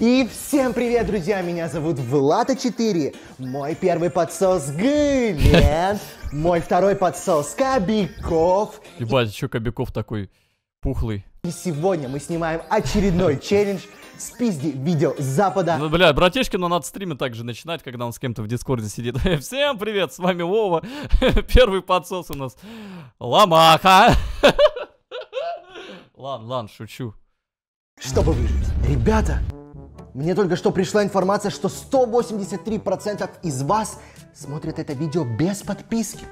И всем привет, друзья! Меня зовут Влада 4. Мой первый подсос Глен. Мой второй подсос Кобяков. Ебать, еще Кобяков такой пухлый. И сегодня мы снимаем очередной челлендж спизди видео с запада. Ну, бля, братишкину надо стримы также начинать, когда он с кем-то в Дискорде сидит. Всем привет, с вами Вова. Первый подсос у нас. Ломаха. Ладно, ладно, шучу. Чтобы выжить. Ребята, мне только что пришла информация, что 183% из вас смотрят это видео без подписки.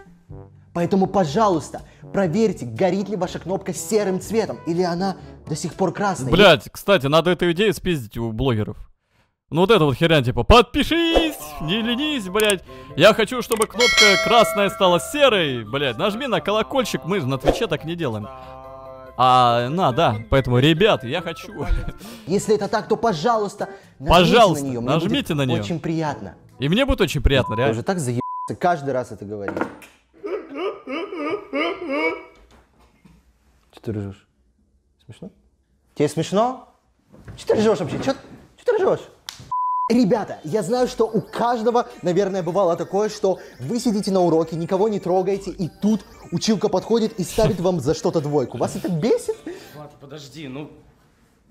Поэтому, пожалуйста, проверьте, горит ли ваша кнопка серым цветом, или она до сих пор красная. Блять, кстати, надо эту идею спиздить у блогеров. Ну вот это вот херня, типа, подпишись, не ленись, блядь. Я хочу, чтобы кнопка красная стала серой, блядь. Нажми на колокольчик, мы же на Твиче так не делаем. А, на, да, поэтому, ребят, я хочу. Если это так, то, пожалуйста, нажмите Пожалуйста, на нее. Мне нажмите на нее. Очень приятно. И мне будет очень приятно, реально. уже так заебался каждый раз это говорить. Что ты ржешь? Смешно? Тебе смешно? Что ты ржешь вообще? Что ты ржешь? Ребята, я знаю, что у каждого, наверное, бывало такое, что вы сидите на уроке, никого не трогаете, и тут училка подходит и ставит вам за что-то двойку. Вас это бесит? Влад, подожди, ну...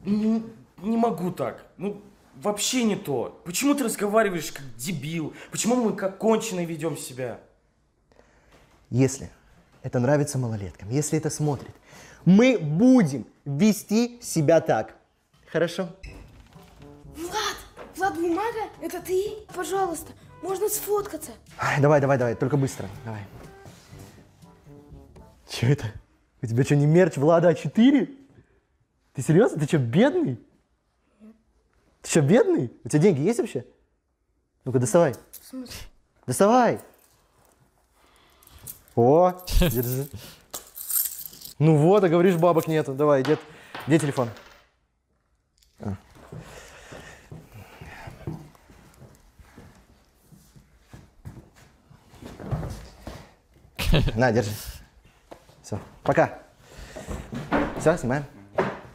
Не, не могу так. Ну, вообще не то. Почему ты разговариваешь как дебил? Почему мы как конченые ведем себя? Если это нравится малолеткам, если это смотрит, мы будем вести себя так. Хорошо? Бумага, это ты? Пожалуйста, можно сфоткаться. Ай, Давай, давай, давай, только быстро. Давай. Че это? У тебя что, не мерч Влада А4? Ты серьезно? Ты что, бедный? Ты что, бедный? У тебя деньги есть вообще? Ну-ка, доставай. В смысле? Доставай. О, держи. Ну вот, а говоришь, бабок нету. Давай, где, где телефон? На, держи. Все, пока. Все, снимаем.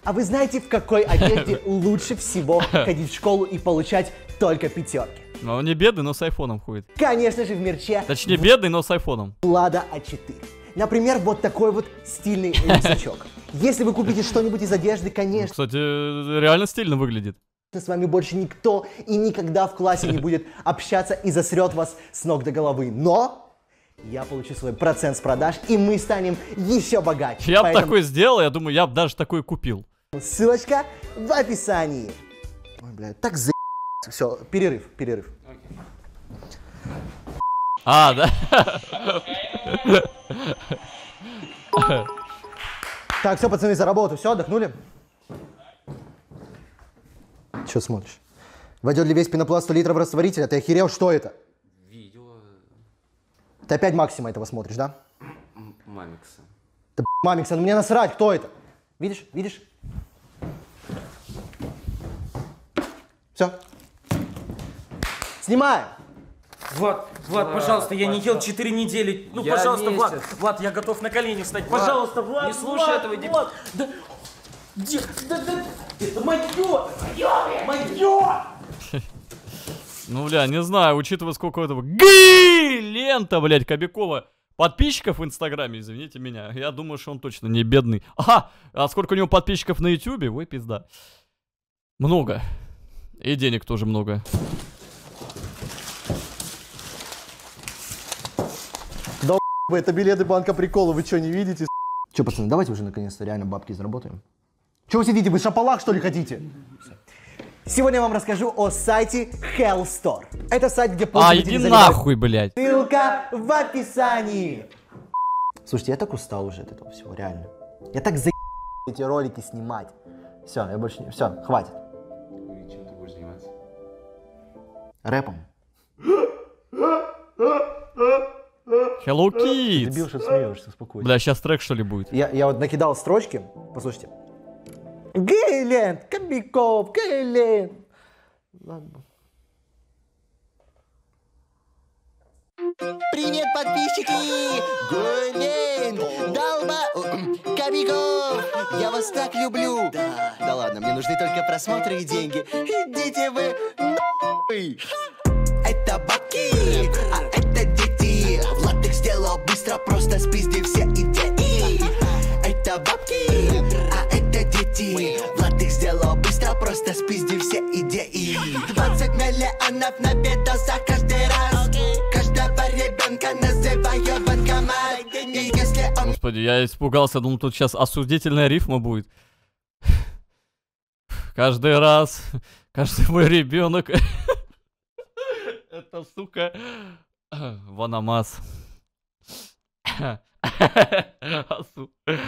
А вы знаете, в какой одежде лучше всего ходить в школу и получать только пятерки? Но он не бедный, но с айфоном ходит. Конечно же, в мерче Точнее, бедный, но с айфоном. Влада А4. Например, вот такой вот стильный рюкзачок. Если вы купите что-нибудь из одежды, конечно, Кстати, реально стильно выглядит. с вами больше никто и никогда в классе не будет общаться и засрет вас с ног до головы. Но я получу свой процент с продаж, и мы станем еще богаче. Я бы Поэтому такой сделал, я думаю, я бы даже такой купил. Ссылочка в описании. Ой, блядь, так за... Все, перерыв, перерыв. А, да? Так, все, пацаны, за работу. Все, отдохнули? Че смотришь? Войдет ли весь пенопласт 100 литров растворителя? Ты охерел? Что это? Ты опять Максима этого смотришь, да? Мамикса. Да Мамикса, ну мне насрать, кто это? Видишь? Видишь? Все. Снимаем. Влад, Влад, пожалуйста, я не ел 4 недели. Ну, Я пожалуйста, Влад, месяц. Влад, я готов на колени встать. Пожалуйста, Влад, не слушай Влад, этого дебила. Влад, да, где, да, да, это мое, мое. Ну, бля, не знаю, учитывая сколько этого... Гы! Лента, блядь, Кобякова. Подписчиков в Инстаграме, извините меня. Я думаю, что он точно не бедный. Ага, а сколько у него подписчиков на Ютубе? Ой, пизда. Много. И денег тоже много. Вы, это билеты банка прикола, вы что, не видите? Че, пацаны, давайте уже наконец-то реально бабки заработаем. Че вы сидите, вы шапалак что ли хотите? Сегодня я вам расскажу о сайте Hell Store. Это сайт, где А, иди заливают- нахуй, блядь. Ссылка в описании. Слушайте, я так устал уже от этого всего, реально. Я так за эти ролики снимать. Все, я больше не... Все, хватит. И чем ты будешь заниматься? Рэпом. Hello Дебил, Kids. что смеешься, успокойся. Бля, сейчас трек что ли будет? Я, я вот накидал строчки, послушайте. Гейлен, Кобяков, Гейлен. Ладно. Привет, подписчики! Гулин! Долба... Кобяков! Я вас так люблю! Да, да ладно, мне нужны только просмотры и деньги. Идите вы нахуй! Это бабки, а это дети. Влад их сделал быстро, просто спизди все идеи. Это бабки, дети. Влад их сделал быстро, просто спизди все идеи. 20 миллионов на за каждый раз. Каждого ребенка называю банкомат. И если он Господи, я испугался, думал, тут сейчас осудительная рифма будет. Каждый раз, каждый мой ребенок. Это, сука, Ванамас.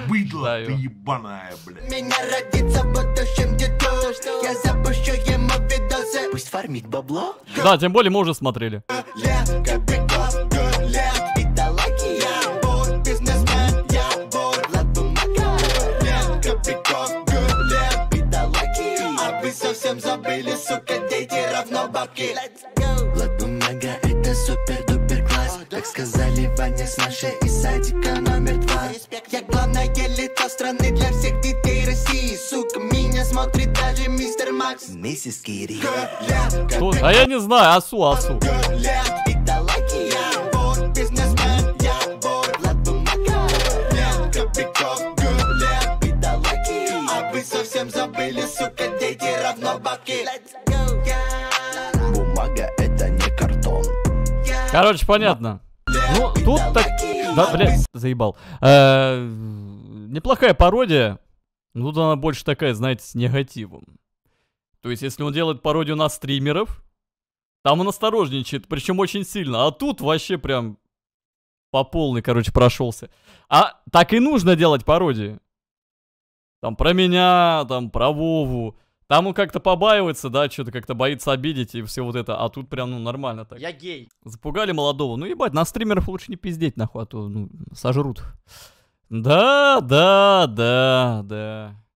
Быдло ты ебаная, блядь. меня родится в будущем дедуш Я запущу ему видосы. Пусть фармит бабло. Да, тем более мы уже смотрели. А совсем забыли, сука, дети равно бабки. Влад Бумага, это супер-дупер класс. Так сказали Ваня с нашей из садика смотрит даже мистер Макс. Миссис Кири. Кто- А я не знаю, Асу, Асу. А вы совсем забыли, сука, дети равно бабки. Бумага это не картон. Короче, понятно. Ну, тут так... Да, блядь, заебал. Э, Неплохая пародия. Но Тут она больше такая, знаете, с негативом. То есть, если он делает пародию на стримеров, там он осторожничает, причем очень сильно. А тут вообще прям по полной, короче, прошелся. А так и нужно делать пародии. Там про меня, там про Вову. Там он как-то побаивается, да, что-то как-то боится обидеть и все вот это. А тут прям, ну, нормально так. Я гей. Запугали молодого. Ну, ебать, на стримеров лучше не пиздеть, нахуй, а то, ну, сожрут. Да, да, да, да.